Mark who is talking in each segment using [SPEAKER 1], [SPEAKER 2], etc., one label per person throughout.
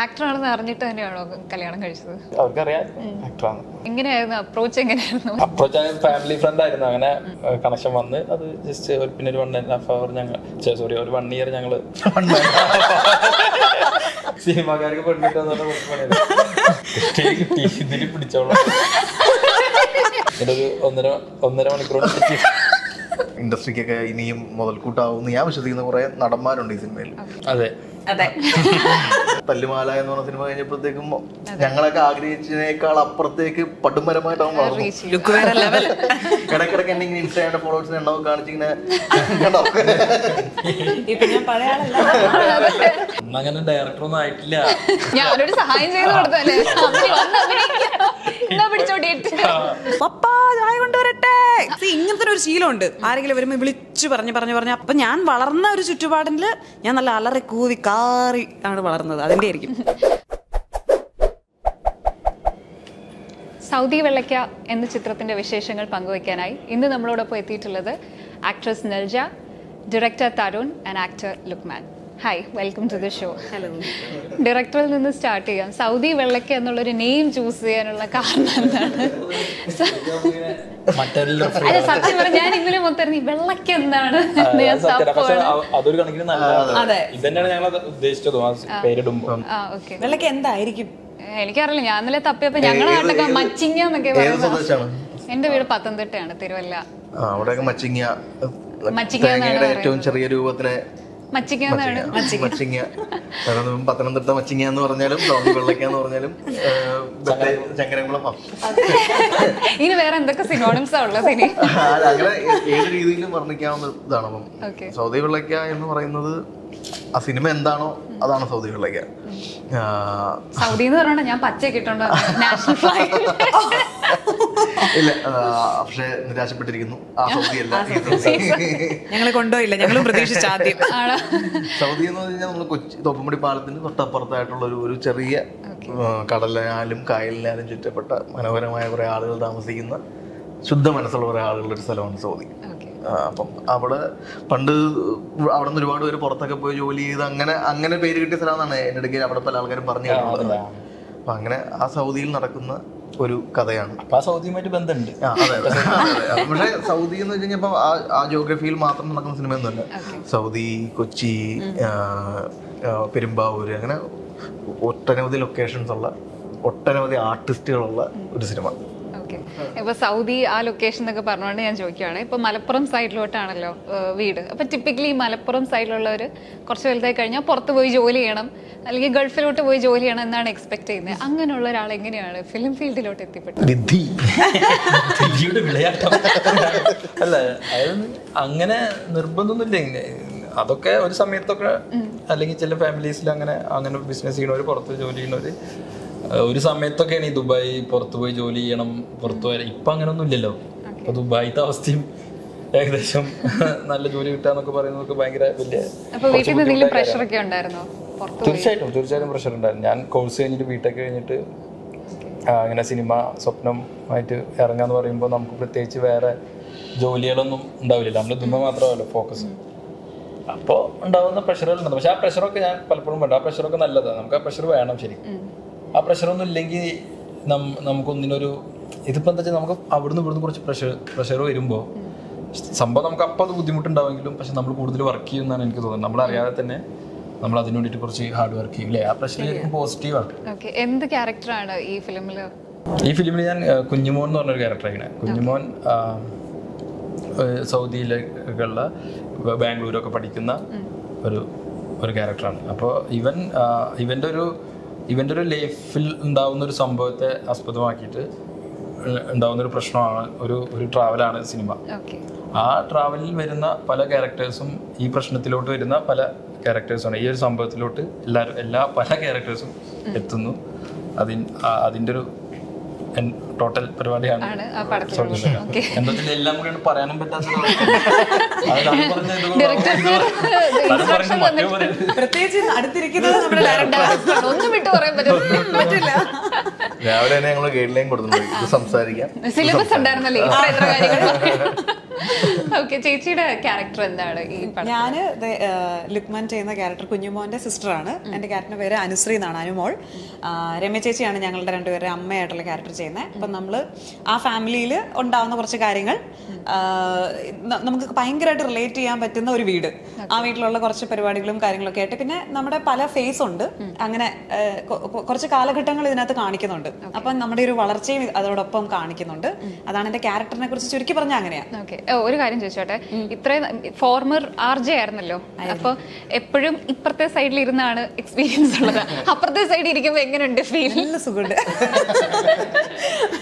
[SPEAKER 1] ആക്ടറാണെന്ന് അറിഞ്ഞിട്ട് തന്നെയാണോ കല്യാണം കഴിച്ചത്?
[SPEAKER 2] അവർക്കറിയാം. ആക്ടറാണ്
[SPEAKER 1] എങ്ങനെയായിരുന്നു? അപ്രോച്ച് എങ്ങനെയായിരുന്നു?
[SPEAKER 2] അപ്രോച്ച് ഫാമിലി ഫ്രണ്ട് ആയിരുന്നു. അങ്ങനെ കണക്ഷൻ വന്ന് അത് ജസ്റ്റ് ഒരു പിന്നെ ഒരു വൺ ആൻഡ് ഹാഫ് അവർ ഞങ്ങൾ സോറി ഒരു വൺ ഇയർ ഞങ്ങൾ സിനിമാക്കാർക്ക് പെണ്ണിട്ട് ഇതിൽ പിടിച്ചോളാം. ഒരു ഒന്നര ഒന്നര മണിക്കൂർ
[SPEAKER 3] ഇൻഡസ്ട്രിക്കൊക്കെ ഇനിയും മുതൽക്കൂട്ടാവും ഞാൻ വിശ്വസിക്കുന്ന കുറെ നടന്മാരുണ്ട് ഈ സിനിമയിൽ.
[SPEAKER 2] അതെ.
[SPEAKER 4] അതെ.
[SPEAKER 3] തല്ലുമാല എന്ന് പറഞ്ഞ സിനിമ കഴിഞ്ഞപ്പോഴത്തേക്കും ഞങ്ങളൊക്കെ ആഗ്രഹിച്ചതിനേക്കാൾ അപ്പുറത്തേക്ക് പടുമരമായിട്ടാവും വളർന്നു. ഇടക്കിടക്ക് എന്നെ ഇങ്ങനെ ഇൻസ്റ്റാഗ്രാമിന്റെ ഫോളോവേഴ്സിനെ എണ്ണവും കാണിച്ചിങ്ങനെ കണ്ടോ?
[SPEAKER 4] ഇപ്പൊ ഞാൻ പഴയ ആളല്ല.
[SPEAKER 2] അന്ന് അങ്ങനെ ഡയറക്ടർ ഒന്നും ആയിട്ടില്ല.
[SPEAKER 1] ഞാനൊരു സഹായം ചെയ്ത് കൊടുത്തല്ലേ. എന്നാ പിടിച്ചോട്ടിട്ട്
[SPEAKER 4] പപ്പ ചായ കൊണ്ടുവരട്ടെ. ഇങ്ങനത്തെ ഒരു ശീലമുണ്ട്. ആരെങ്കിലും വരുമ്പോൾ വിളിച്ചു പറഞ്ഞു പറഞ്ഞു പറഞ്ഞു. അപ്പൊ ഞാൻ വളർന്ന ഒരു ചുറ്റുപാടിൽ ഞാൻ നല്ല അലറി കൂവി കാറി ആണ് വളർന്നത്. അതിന്റെ ആയിരിക്കും.
[SPEAKER 1] സൗദി വെള്ളയ്ക്ക എന്ന ചിത്രത്തിന്റെ വിശേഷങ്ങൾ പങ്കുവയ്ക്കാനായി ഇന്ന് നമ്മളോടൊപ്പം എത്തിയിട്ടുള്ളത് actress Nilja director Tharun and actor Lukman. Hi welcome to the show
[SPEAKER 4] hello
[SPEAKER 1] ഡയറക്ടറിൽ നിന്ന് സ്റ്റാർട്ട് ചെയ്യാം. സൗദി വെള്ളക്ക എന്നുള്ളൊരു നെയിം ചൂസ് ചെയ്യാനുള്ള കാരണം എന്താണ്? അല്ല സത്യം പറഞ്ഞ ഞാൻ ഇന്നലെ മൊത്തം വെള്ളക്ക എന്താണ്?
[SPEAKER 2] അതൊരു കണക്കിന്. ഇതന്നെയാണ് ഞങ്ങൾ ഉദ്ദേശിച്ചത്.
[SPEAKER 4] വെള്ളക്ക് എന്തായിരിക്കും?
[SPEAKER 1] എനിക്കറിയില്ല. ഞാൻ ഇന്നലെ തപ്പിയപ്പോ ഞങ്ങളുടെ
[SPEAKER 3] ഏത്-
[SPEAKER 1] നാട്ടൊക്കെ മച്ചിങ്ങ എന്നൊക്കെ എന്റെ വീട് പത്തനംതിട്ടയാണ് തിരുവല്ല.
[SPEAKER 3] അവിടെയൊക്കെ മച്ചിങ്ങ
[SPEAKER 1] മച്ചിങ്ങ എന്നാണ്
[SPEAKER 3] ഏറ്റവും ചെറിയ രൂപത്തിനെ
[SPEAKER 1] മച്ചിങ്ങ
[SPEAKER 3] കാരണം പത്തനംതിട്ട മച്ചിങ്ങ എന്ന് പറഞ്ഞാലും സൗദി വെള്ളക്ക എന്ന് പറഞ്ഞാലും ചങ്ങരംകുളം
[SPEAKER 1] ഇനി വേറെ എന്തൊക്കെ സിനോണിംസ് ഉള്ളത് ഇനി
[SPEAKER 3] അങ്ങനെ ഏത് രീതിയിലും വർണിക്കാവുന്ന ഇതാണ്. അപ്പം സൗദി വെള്ളക്ക എന്ന് പറയുന്നത് ആ സിനിമ എന്താണോ അതാണ് സൗദി വെള്ളയ്ക്ക. ആ,
[SPEAKER 1] സൗദി എന്ന് പറഞ്ഞാൽ ഞാൻ പച്ചയൊക്കെ ഇട്ടുണ്ടോ നാഷണൽ ഫ്ലാഗ്
[SPEAKER 3] ഇല്ല പക്ഷേ നിരാശപ്പെട്ടിരിക്കുന്നു. ആ സൗദി അല്ല
[SPEAKER 4] ഞങ്ങൾ കൊണ്ടുപോയില്ല ഞങ്ങളും പ്രതീക്ഷിച്ച ആദ്യം.
[SPEAKER 3] സൗദി എന്ന് പറഞ്ഞാൽ നമ്മൾ കൊച്ചി തോപ്പുംപടി പാലത്തിന് തൊട്ടപ്പുറത്തായിട്ടുള്ള ഒരു ഒരു ചെറിയ കടലിനാലും കായലിനാലും ചുറ്റപ്പെട്ട മനോഹരമായ കുറെ ആളുകൾ താമസിക്കുന്ന ശുദ്ധ മനസ്സുള്ള കുറെ ആളുകളുടെ ഒരു സ്ഥലമാണ് സൗദി. അപ്പം അവിടെ പണ്ട് അവിടെ നിന്ന് ഒരുപാട് പേര് പുറത്തൊക്കെ പോയി ജോലി ചെയ്ത് അങ്ങനെ അങ്ങനെ പേര് കിട്ടിയ സ്ഥലമാണ് എന്റെ ഇടയ്ക്ക് അവിടെ പല ആൾക്കാരും പറഞ്ഞു കേട്ടിട്ടുള്ളത് അപ്പൊ അങ്ങനെ ആ സൗദിയിൽ നടക്കുന്ന ഒരു കഥയാണ്.
[SPEAKER 2] അപ്പൊ സൗദിയുമായിട്ട് ബന്ധമുണ്ട്.
[SPEAKER 3] ആ, അതെ, അതെ. അതെ, അതെ. പക്ഷേ സൗദി എന്ന് വെച്ച് കഴിഞ്ഞാൽ ആ ആ ജോഗ്രഫിയിൽ മാത്രം നടക്കുന്ന സിനിമയൊന്നുമല്ല സൗദി കൊച്ചി പെരുമ്പാവൂര് അങ്ങനെ ഒട്ടനവധി ലൊക്കേഷൻസ് ഉള്ള ഒട്ടനവധി ആർട്ടിസ്റ്റുകളുള്ള ഒരു സിനിമ.
[SPEAKER 1] ഓക്കെ. ഇപ്പൊ സൗദി ആ ലൊക്കേഷൻ എന്നൊക്കെ പറഞ്ഞുകൊണ്ട് ഞാൻ ചോദിക്കുകയാണ് ഇപ്പൊ മലപ്പുറം സൈഡിലോട്ടാണല്ലോ വീട്. അപ്പൊ ടിപ്പിക്കലി മലപ്പുറം സൈഡിലുള്ളവർ കുറച്ച് വലുതായി കഴിഞ്ഞാൽ പുറത്ത് പോയി ജോലി ചെയ്യണം. അല്ലെങ്കിൽ ഗൾഫിലോട്ട് പോയി ജോലി ചെയ്യണം എന്നാണ് എക്സ്പെക്ട് ചെയ്യുന്നത്. അങ്ങനെയുള്ള ഒരാൾ എങ്ങനെയാണ് ഫിലിം ഫീൽഡിലോട്ട് എത്തിപ്പെട്ടത്?
[SPEAKER 3] വിധി
[SPEAKER 2] അല്ല അങ്ങനെ നിർബന്ധമൊന്നുമില്ല. അതൊക്കെ ഒരു സമയത്തൊക്കെ അല്ലെങ്കിൽ ചില ഫാമിലീസിൽ അങ്ങനെ അങ്ങനെ ബിസിനസ് ചെയ്യണവർ പുറത്ത് ജോലി ചെയ്യണവര് ഒരു സമയത്തൊക്കെയാണ് ഈ ദുബായ് പുറത്തു പോയി ജോലി ചെയ്യണം പുറത്തു പോയാൽ ഇപ്പൊ അങ്ങനെയൊന്നും ഇല്ലല്ലോ. അപ്പൊ ദുബായിത്തെ അവസ്ഥയും ഏകദേശം നല്ല ജോലി കിട്ടാന്നൊക്കെ പറയുന്നതൊക്കെ ഭയങ്കര വലിയ തീർച്ചയായിട്ടും തീർച്ചയായിട്ടും പ്രഷർ ഉണ്ടായിരുന്നു. ഞാൻ കോഴ്സ് കഴിഞ്ഞിട്ട് ബിടെക് കഴിഞ്ഞിട്ട് അങ്ങനെ സിനിമ സ്വപ്നമായിട്ട് ഇറങ്ങാന്ന് പറയുമ്പോൾ നമുക്ക് പ്രത്യേകിച്ച് വേറെ ജോലികളൊന്നും ഉണ്ടാവില്ല നമ്മൾ ഇതുമ്പോൾ മാത്രമല്ലോ ഫോക്കസ് അപ്പോൾ ഉണ്ടാവുന്ന പ്രഷറുകളുണ്ട് പക്ഷെ ആ പ്രഷറൊക്കെ ഞാൻ പലപ്പോഴും വേണ്ട ആ പ്രഷറൊക്കെ നല്ലതാണ് നമുക്ക് ആ പ്രഷർ വേണം ശരിക്കും. ആ പ്രഷറൊന്നും ഇല്ലെങ്കിൽ നമുക്കൊന്നിനൊരു ഇതിപ്പോൾ എന്താ വെച്ചാൽ നമുക്ക് അവിടുന്ന് ഇവിടുന്ന് കുറച്ച് പ്രഷർ പ്രഷർ വരുമ്പോൾ സംഭവം നമുക്ക് അപ്പം അത് ബുദ്ധിമുട്ടുണ്ടാവുമെങ്കിലും പക്ഷെ നമ്മൾ കൂടുതൽ വർക്ക് ചെയ്യുമെന്നാണ് എനിക്ക് തോന്നുന്നത്. നമ്മൾ അറിയാതെ തന്നെ നമ്മൾ അതിനു വേണ്ടിയിട്ട് കുറച്ച് ഹാർഡ് വർക്ക് ചെയ്യും അല്ലേ ആ പ്രഷർ പോസിറ്റീവാണ്
[SPEAKER 1] ആണ്. എന്ത് ക്യാരക്ടറാണ് ഈ ഫിലിമിൽ
[SPEAKER 2] ഈ ഫിലിമിൽ ഞാൻ കുഞ്ഞുമോൻ എന്ന് പറഞ്ഞൊരു ക്യാരക്ടറാണ് കുഞ്ഞുമോൻ സൗദിയിലേക്കുള്ള ബാംഗ്ലൂരൊക്കെ പഠിക്കുന്ന ഒരു ഒരു ക്യാരക്ടറാണ് അപ്പോൾ ഇവൻ ഇവന്റെ ഒരു ഇവന്റെ ഒരു ലൈഫിൽ ഉണ്ടാവുന്ന ഒരു സംഭവത്തെ ആസ്പദമാക്കിയിട്ട് ഉണ്ടാവുന്ന ഒരു പ്രശ്നമാണ് ഒരു ഒരു ട്രാവലാണ് സിനിമ. ആ ട്രാവലിൽ വരുന്ന പല ക്യാരക്ടേഴ്സും ഈ പ്രശ്നത്തിലോട്ട് വരുന്ന പല ക്യാരക്ടേഴ്സാണ് ഈ ഒരു സംഭവത്തിലോട്ട് എല്ലാവരും എല്ലാ പല ക്യാരക്ടേഴ്സും എത്തുന്നു. അതിൻ അതിന്റെ ഒരു ടോട്ടൽ പരിപാടിയാണ്.
[SPEAKER 1] ആണ്. ആ പടത്തിലുള്ളത് ഓക്കെ
[SPEAKER 2] എന്താ വെച്ചാൽ എല്ലാം കൂടെ പറയാനും
[SPEAKER 3] രാവിലെ തന്നെ ഞങ്ങൾ ഗൈഡ് ലൈൻ കൊടുത്തിട്ടുണ്ട് സംസാരിക്കാം.
[SPEAKER 1] സിലബസ് ഉണ്ടായിരുന്നല്ലേ? ഓക്കെ ചേച്ചിയുടെ ക്യാരക്ടർ എന്താണ് ഈ
[SPEAKER 4] ഞാൻ ലുക്മാൻ ചെയ്യുന്ന ക്യാരക്ടർ കുഞ്ഞുമോന്റെ സിസ്റ്റർ ആണ്. എന്റെ ക്യാരക്ടറിന്റെ പേര് അനുശ്രീ എന്നാണ് അനുമോൾ. രമ്യ ചേച്ചിയാണ് ഞങ്ങളുടെ രണ്ടുപേരെ അമ്മയായിട്ടുള്ള ക്യാരക്ടർ ചെയ്യുന്നത്. അപ്പം നമ്മൾ ആ ഫാമിലിയിൽ ഉണ്ടാവുന്ന കുറച്ച് കാര്യങ്ങൾ നമുക്ക് ഭയങ്കരമായിട്ട് റിലേറ്റ് ചെയ്യാൻ പറ്റുന്ന ഒരു വീട്. ആ വീട്ടിലുള്ള കുറച്ച് പരിപാടികളും കാര്യങ്ങളൊക്കെ ആയിട്ട് പിന്നെ നമ്മുടെ പല ഫേസ് ഉണ്ട്. അങ്ങനെ കുറച്ച് കാലഘട്ടങ്ങൾ ഇതിനകത്ത് കാണിക്കുന്നുണ്ട്. അപ്പം നമ്മുടെ ഒരു വളർച്ചയും അതോടൊപ്പം കാണിക്കുന്നുണ്ട്. അതാണ് എന്റെ ക്യാരക്ടറിനെ കുറിച്ച് ചുരുക്കി പറഞ്ഞാൽ അങ്ങനെയാണ്
[SPEAKER 1] ഒരു കാര്യം ചോദിച്ചോട്ടെ? ഇത്രയും ഫോർമർ ആർ ജെ ആയിരുന്നല്ലോ. അപ്പൊ എപ്പോഴും ഇപ്പുറത്തെ സൈഡിൽ ഇരുന്നാണ് എക്സ്പീരിയൻസ് ഉള്ളത്. അപ്പുറത്തെ സൈഡിൽ ഇരിക്കുമ്പോ എങ്ങനെയുണ്ട് ഫീൽ
[SPEAKER 4] നല്ല സുഖമുണ്ട്.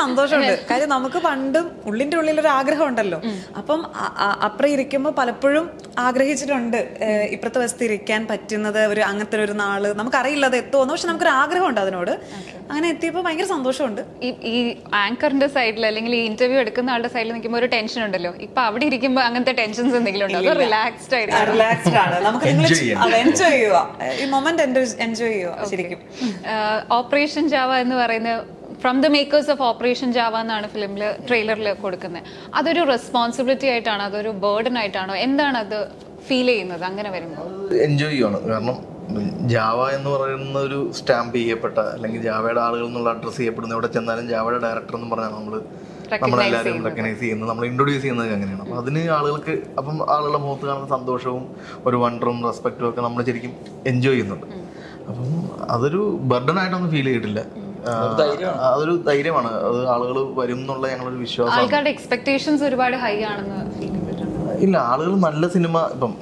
[SPEAKER 4] സന്തോഷമുണ്ട്. കാര്യം നമുക്ക് പണ്ടും ഉള്ളിന്റെ ഉള്ളിൽ ഒരു ആഗ്രഹം ഉണ്ടല്ലോ അപ്പം അപ്പുറം ഇരിക്കുമ്പോൾ പലപ്പോഴും ആഗ്രഹിച്ചിട്ടുണ്ട് ഇപ്പുറത്തെ വസ്തു ഇരിക്കാൻ പറ്റുന്നത് ഒരു അങ്ങനത്തെ ഒരു നാൾ. നമുക്കറിയില്ല അത് എത്തുമെന്ന് പക്ഷെ നമുക്കൊരു ആഗ്രഹമുണ്ട് അതിനോട്. അങ്ങനെ എത്തിയപ്പോൾ ഭയങ്കര സന്തോഷമുണ്ട്.
[SPEAKER 1] ഈ ഈ ആങ്കറിന്റെ സൈഡിൽ അല്ലെങ്കിൽ ഈ ഇന്റർവ്യൂ എടുക്കുന്ന ആളുടെ സൈഡിൽ നിൽക്കുമ്പോൾ ഒരു ടെൻഷൻ ഉണ്ടല്ലോ. ഇപ്പൊ അവിടെ ഇരിക്കുമ്പോൾ അങ്ങനത്തെ ടെൻഷൻസ് എന്തെങ്കിലും ഉണ്ടോ? റിലാക്സ്ഡ് ആയിട്ട്
[SPEAKER 4] റിലാക്സ്ഡ് ആണ്. നമുക്ക് എൻജോയ് ചെയ്യുക. ഈ മൊമെന്റ് എൻജോയ് ചെയ്യുക ശരിക്കും.
[SPEAKER 1] ഓപ്പറേഷൻ ജാവ എന്ന് പറയുന്ന from the makers of Operation Java എന്നാണ് ഫിലിമിൽ ട്രെയിലറിൽ കൊടുക്കുന്നത് അതൊരു റെസ്പോൺസിബിലിറ്റി ആയിട്ടാണോ? അതൊരു ബേർഡൻ ആയിട്ടാണോ? എന്താണ് അത് ഫീൽ ചെയ്യുന്നത്? അങ്ങനെ വരുമ്പോൾ
[SPEAKER 3] എൻജോയ് ചെയ്യണം. കാരണം ജാവ എന്ന് പറയുന്ന ഒരു സ്റ്റാമ്പ് ചെയ്യപ്പെട്ട അല്ലെങ്കിൽ ജാവയുടെ ആളുകൾ എന്നുള്ള അഡ്രസ് ചെയ്യപ്പെടുന്ന എവിടെ ചെന്നാലും ജാവയുടെ ഡയറക്ടർ എന്ന് പറഞ്ഞാൽ നമ്മൾ നമ്മളെല്ലാവരും റെക്കഗ്നൈസ് ചെയ്യുന്നത്. നമ്മൾ ഇൻട്രൊഡ്യൂസ് ചെയ്യുന്നത് അങ്ങനെയാണ്. അപ്പം അതിന് ആളുകൾക്ക് അപ്പം ആളുകളുടെ മുഖത്ത് കാണുന്ന സന്തോഷവും ഒരു വണ്ടറും റെസ്പെക്റ്റും ഒക്കെ നമ്മൾ ശരിക്കും എൻജോയ് ചെയ്യുന്നുണ്ട്. അപ്പം അതൊരു ബർഡൻ ആയിട്ടൊന്നും ഫീൽ ചെയ്തിട്ടില്ല. അതൊരു ധൈര്യമാണ്. അത് ആളുകൾ വരും എന്നുള്ള ഞങ്ങളൊരു വിശ്വാസം
[SPEAKER 1] ആൾക്കാരുടെ എക്സ്പെക്ടേഷൻസ് ഒരുപാട് ഹൈ ആണെന്ന്
[SPEAKER 3] ഇല്ല ആളുകൾ നല്ല സിനിമ ഇപ്പം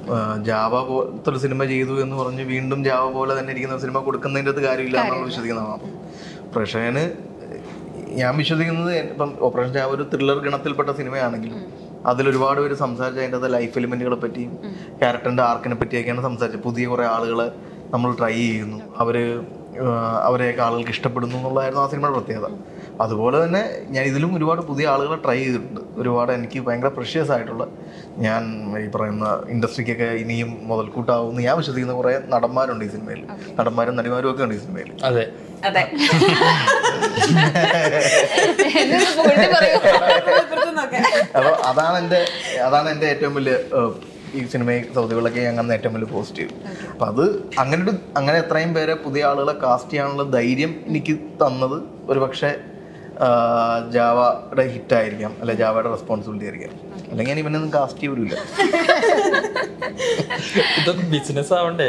[SPEAKER 3] ജാവ പോലത്തെ ഒരു സിനിമ ചെയ്തു എന്ന് പറഞ്ഞ് വീണ്ടും ജാവ പോലെ തന്നെ ഇരിക്കുന്ന സിനിമ കൊടുക്കുന്നതിന്റെ അത് കാര്യമില്ല എന്നാണ് വിശ്വസിക്കുന്നതാണ് അപ്പം പ്രേക്ഷകന് ഞാൻ വിശ്വസിക്കുന്നത് ഇപ്പം ഓപ്പറേഷൻ ജാവ ഒരു ത്രില്ലർ ഗണത്തിൽപ്പെട്ട സിനിമയാണെങ്കിലും അതിൽ ഒരുപാട് പേര് സംസാരിച്ച അതിന്റെ അത് ലൈഫ് എലിമെന്റുകളെ പറ്റിയും ക്യാരക്ടറിന്റെ ആർക്കിനെ പറ്റിയൊക്കെയാണ് സംസാരിച്ചത്. പുതിയ കുറേ ആളുകളെ നമ്മൾ ട്രൈ ചെയ്യുന്നു. അവർ ആ, അവരെയൊക്കെ ആളുകൾക്ക് ഇഷ്ടപ്പെടുന്നു എന്നുള്ളതായിരുന്നു ആ സിനിമയുടെ പ്രത്യേകത. അതുപോലെ തന്നെ ഞാൻ ഇതിലും ഒരുപാട് പുതിയ ആളുകളെ ട്രൈ ചെയ്തിട്ടുണ്ട്. ഒരുപാട് എനിക്ക് ഭയങ്കര പ്രഷ്യസ് ആയിട്ടുള്ള ഞാൻ ഈ പറയുന്ന ഇൻഡസ്ട്രിക്കൊക്കെ ഇനിയും മുതൽക്കൂട്ടാവുമെന്ന് ഞാൻ വിശ്വസിക്കുന്ന കുറേ നടന്മാരുണ്ട് ഈ സിനിമയിൽ. നടന്മാരും നടിമാരും ഒക്കെ ഉണ്ട് ഈ സിനിമയിൽ.
[SPEAKER 2] അതെ.
[SPEAKER 4] അതെ.
[SPEAKER 3] അപ്പോൾ അതാണ് എന്റെ അതാണ് എന്റെ ഏറ്റവും വലിയ ഈ സിനിമ സൗദികളൊക്കെ അങ്ങനെ ഏറ്റവും വലിയ പോസിറ്റീവ് അപ്പം അത് അങ്ങനെ ഒരു അങ്ങനെ എത്രയും പേരെ പുതിയ ആളുകളെ കാസ്റ്റ് ചെയ്യാനുള്ള ധൈര്യം എനിക്ക് തന്നത് ഒരു പക്ഷേ ജാവയുടെ ഹിറ്റ് ആയിരിക്കാം അല്ലെ ജാവയുടെ റെസ്പോൺസിബിലിറ്റി ആയിരിക്കാം. അല്ലെങ്കിൽ ഞാൻ ഇവനൊന്നും കാസ്റ്റ് ചെയ്യൂല
[SPEAKER 2] ഇതൊക്കെ ബിസിനസ് ആവണ്ടേ.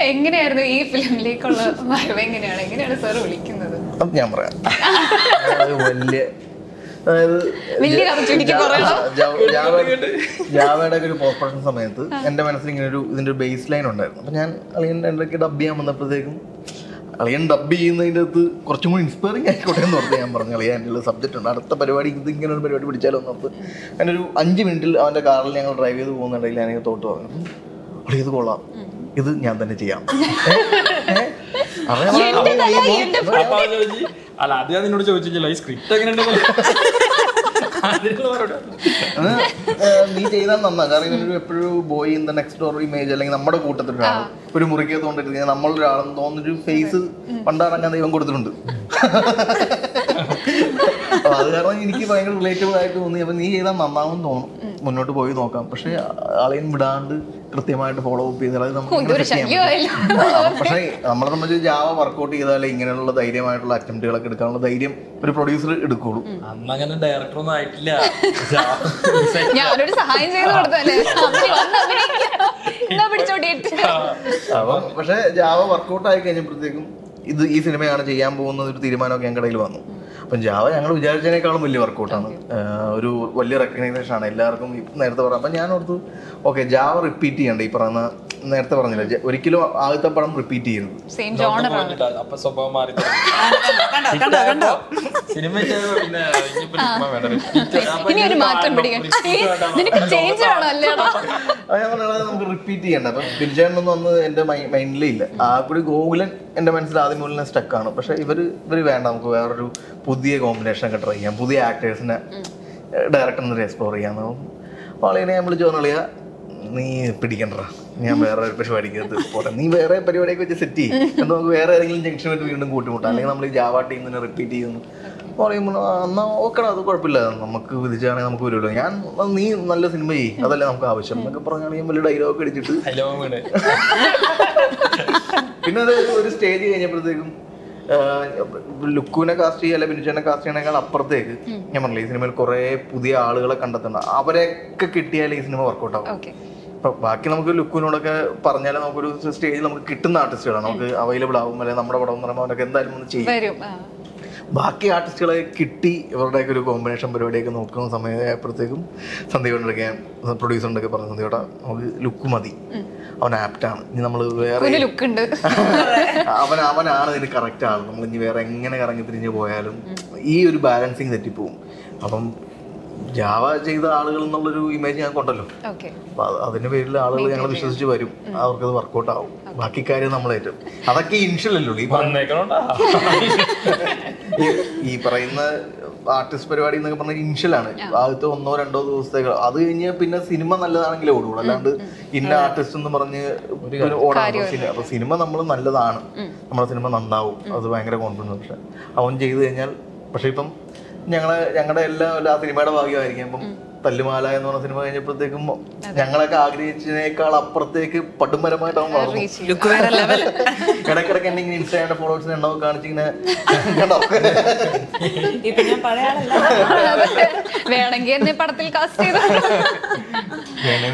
[SPEAKER 1] എങ്ങനെയായിരുന്നു ഈ ഫിലിമിലേക്കുള്ള വരവ് എങ്ങനെയാണ്? എങ്ങനെയാണ് സാർ വിളിക്കുന്നത്?
[SPEAKER 3] അത് ഞാൻ പറയാം. വലിയ ജാവയുടെ ഒരു പോസ്റ്റ് പ്രൊഡക്ഷൻ സമയത്ത് എന്റെ മനസ്സിൽ ഇങ്ങനെ ഒരു ഇതിന്റെ ഒരു ബേസ് ലൈൻ ഉണ്ടായിരുന്നു. അപ്പൊ ഞാൻ അളിയന്റെ ഇടയ്ക്ക് ഡബ് ചെയ്യാൻ വന്നപ്പോഴത്തേക്കും അളിയൻ ഡബ് ചെയ്യുന്നതിന്റെ അകത്ത് കുറച്ചും കൂടി ഇൻസ്പയറിംഗ് ആയിക്കോട്ടെ എന്ന് പറഞ്ഞ് ഞാൻ പറഞ്ഞു അളിയാൻ അതിനുള്ള സബ്ജക്റ്റ് ഉണ്ട്. അടുത്ത പരിപാടി ഇത് ഇങ്ങനെ ഒരു പരിപാടി പിടിച്ചാലോ? എന്ന് ഓർത്ത് അങ്ങനെ ഒരു അഞ്ച് മിനിറ്റിൽ അവന്റെ കാറിൽ ഞങ്ങൾ ഡ്രൈവ് ചെയ്ത് പോകുന്നുണ്ടെങ്കിൽ ഞാൻ തോട്ട് പറഞ്ഞു. അളി ഇത് കൊള്ളാം. ഇത് ഞാൻ തന്നെ ചെയ്യാം.
[SPEAKER 2] അല്ല അത് ഞാൻ നിന്നോട് ചോദിച്ചില്ലല്ലോ ഈ സ്ക്രിപ്റ്റ്
[SPEAKER 3] ഏ, നീ ചെയ്താൽ നന്നാ. കാരണം എപ്പോഴും boy in the next door image അല്ലെങ്കിൽ നമ്മുടെ കൂട്ടത്തിൽ ഒരാൾ ഒരു മുറിക്കകത്ത് കൊണ്ടിരിക്കുന്നത് നമ്മളൊരാളെന്ന് തോന്നുന്നൊരു ഫേസ് പണ്ടാറങ്ങാൻ ദൈവം കൊടുത്തിട്ടുണ്ട്. അപ്പൊ അത് കാരണം എനിക്ക് ഭയങ്കര റിലേറ്റബിൾ ആയിട്ട് തോന്നി. അപ്പൊ നീ ചെയ്താൽ നന്നാവും തോന്നും. മുന്നോട്ട് പോയി നോക്കാം. പക്ഷെ ആളെയും വിടാണ്ട് കൃത്യമായിട്ട് ഫോളോ അപ്പ് ചെയ്താൽ പക്ഷേ നമ്മളെ സംബന്ധിച്ച് ജാവ വർക്കൗട്ട് ചെയ്താലേ ഇങ്ങനെയുള്ള ധൈര്യമായിട്ടുള്ള അറ്റംപ്റ്റുകളൊക്കെ എടുക്കാനുള്ള ധൈര്യം ഒരു പ്രൊഡ്യൂസർ എടുക്കുള്ളൂ.
[SPEAKER 2] അന്നങ്ങനെ ഡയറക്ടർ ഒന്നും ആയിട്ടില്ല.
[SPEAKER 1] ഞാനൊരു സഹായം ചെയ്ത് കൊടുത്തല്ലേ.
[SPEAKER 3] അപ്പം പക്ഷേ ജാവ വർക്കൗട്ട് ആയി കഴിഞ്ഞപ്പോഴത്തേക്കും ഇത് ഈ സിനിമയാണ് ചെയ്യാൻ പോകുന്ന ഒരു തീരുമാനമൊക്കെ ഞങ്ങളുടെ കയ്യിൽ വന്നു. അപ്പം ജാവ ഞങ്ങൾ വിചാരിച്ചതിനേക്കാളും വലിയ വർക്കൗട്ടാണ് ഒരു വലിയ റെക്കഗ്നൈസേഷൻ ആണ്. എല്ലാവർക്കും നേരത്തെ പറയാം. അപ്പം ഞാൻ ഓർത്തു ഓക്കെ ജാവ റിപ്പീറ്റ് ചെയ്യണ്ടേ ഈ പറയുന്ന നേരത്തെ പറഞ്ഞില്ല ഒരിക്കലും ആദ്യത്തെ പടം റിപ്പീറ്റ് ചെയ്യുന്നു റിപ്പീറ്റ് ചെയ്യണ്ട. അപ്പം ബിരിജാനൊന്നും അന്ന് എന്റെ മൈൻഡിലേ ഇല്ല. ആ കൂടി ഗോകുലൻ എന്റെ മനസ്സിൽ ആദ്യം മുതൽ തന്നെ സ്റ്റക്കാണ് പക്ഷെ ഇവർ ഇവർ വേണ്ട നമുക്ക് വേറൊരു പുതിയ കോമ്പിനേഷൻ ഒക്കെ ട്രൈ ചെയ്യാം. പുതിയ ആക്ടേഴ്സിനെ ഡയറക്ടറിനെ എക്സ്പ്ലോർ ചെയ്യാന്ന് അപ്പോൾ നമ്മൾ വിളിച്ചു നീ പിടിക്കണ്ട ഞാൻ വേറെ ഒരു പരിപാടിക്കകത്ത് പോട്ടെ. നീ വേറെ പരിപാടിയൊക്കെ വെച്ച് സെറ്റ് ചെയ്യും. എന്നിട്ട് നമുക്ക് വേറെ ഏതെങ്കിലും ജംഗ്ഷൻ ആയിട്ട് വീണ്ടും കൂട്ടിമുട്ടാം. അല്ലെങ്കിൽ നമ്മൾ ഈ ജാവ ടീം തന്നെ റിപ്പീറ്റ് ചെയ്യുന്നു പറയുമ്പോൾ എന്നാ ഓക്കെടാ അത് കുഴപ്പമില്ല. നമുക്ക് വിധിച്ചാണെങ്കിൽ നമുക്ക് വരുമല്ലോ ഞാൻ "ആ, നീ നല്ല സിനിമ ചെയ്യും. അതല്ലേ നമുക്ക് ആവശ്യം. എന്നൊക്കെ പറഞ്ഞാണെങ്കിൽ വലിയ ഡയലോഗ് അടിച്ചിട്ട്. പിന്നെ അത് ഒരു സ്റ്റേജ് കഴിഞ്ഞപ്പോഴത്തേക്കും ലുക്കുവിനെ കാസ്റ്റ് ചെയ്യുക ബിനുജനെ കാസ്റ്റ് ചെയ്യണേക്കാൾ അപ്പുറത്തേക്ക് ഞാൻ പറഞ്ഞില്ല ഈ സിനിമയിൽ കുറെ പുതിയ ആളുകളെ കണ്ടെത്തണം അവരെയൊക്കെ കിട്ടിയാൽ ഈ സിനിമ വർക്കൗട്ട് ആവും. ഇപ്പൊ ബാക്കി നമുക്ക് ലുക്കിനോടൊക്കെ പറഞ്ഞാൽ നമുക്കൊരു സ്റ്റേജിൽ നമുക്ക് കിട്ടുന്ന ആർട്ടിസ്റ്റുകളാണ്. നമുക്ക് അവൈലബിൾ ആവും അല്ലെങ്കിൽ നമ്മുടെ പടം എന്ന് പറയുമ്പോൾ അവരൊക്കെ എന്തായാലും ഒന്ന് ചെയ്യും. ബാക്കി ആർട്ടിസ്റ്റുകളെ കിട്ടി ഇവരുടെയൊക്കെ ഒരു കോമ്പിനേഷൻ പരിപാടിയൊക്കെ നോക്കുന്ന സമയമായപ്പോഴത്തേക്കും സന്ദീപുണ്ടൊക്കെ പ്രൊഡ്യൂസറിന്റെയൊക്കെ പറഞ്ഞ സന്ദീപേട്ടാ നമുക്ക് ലുക്ക് മതി. അവൻ ആപ്റ്റാണ് ഇനി നമ്മൾ വേറെ
[SPEAKER 1] ലുക്ക് ഉണ്ട്
[SPEAKER 3] അവൻ അവനാണ് ഇതിന് കറക്റ്റ് ആണ് നമ്മൾ ഇനി വേറെ എങ്ങനെ കറങ്ങി തിരിഞ്ഞ് പോയാലും ഈ ഒരു ബാലൻസിങ് തെറ്റിപ്പോവും. അപ്പം ജാവ ചെയ്ത ആളുകൾ എന്നുള്ളൊരു ഇമേജ് ഞങ്ങൾക്കുണ്ടല്ലോ അപ്പൊ അത് അതിന്റെ പേരിൽ ആളുകൾ ഞങ്ങൾ വിശ്വസിച്ച് വരും. അവർക്കത് വർക്കൗട്ട് ആവും. ബാക്കി കാര്യം നമ്മളേറ്റും. അതൊക്കെ ഇൻഷ്യൽ അല്ലോ ഈ ഈ- പറയുന്ന ആർട്ടിസ്റ്റ് പരിപാടി എന്നൊക്കെ പറഞ്ഞ ഇൻഷ്യലാണ് ആദ്യത്തെ ഒന്നോ രണ്ടോ ദിവസത്തേക്ക്. അത് കഴിഞ്ഞ് പിന്നെ സിനിമ നല്ലതാണെങ്കിലേ ഓടുള്ളൂ. അല്ലാണ്ട് ഇന്ന ആർട്ടിസ്റ്റ് എന്ന് പറഞ്ഞ് സിനിമ അപ്പൊ സിനിമ നമ്മൾ നല്ലതാണ്. നമ്മുടെ സിനിമ നന്നാവും. അത് ഭയങ്കര കോൺഫിഡൻസ് പക്ഷെ അവൻ ചെയ്തു കഴിഞ്ഞാൽ പക്ഷെ ഇപ്പം ഞങ്ങളെ ഞങ്ങളുടെ എല്ലാ ആ സിനിമയുടെ ഭാഗ്യമായിരിക്കും ഇപ്പം തല്ലുമാല എന്ന് പറഞ്ഞ സിനിമ കഴിഞ്ഞപ്പോഴത്തേക്കും ഞങ്ങളൊക്കെ ആഗ്രഹിച്ചതിനേക്കാൾ അപ്പുറത്തേക്ക് പടുമരമായിട്ട് അവൻ വളർന്നു. ഇടയ്ക്കിടയ്ക്ക് എന്നെ ഇങ്ങനെ ഇൻസ്റ്റാഗ്രാമിന്റെ ഫോളോവേഴ്സിന് എണ്ണ കാണിച്ചിങ്ങനെ കണ്ടോ?
[SPEAKER 1] വേണമെങ്കിൽ എന്നെ പടത്തിൽ കാസ്റ്റ് ചെയ്ത.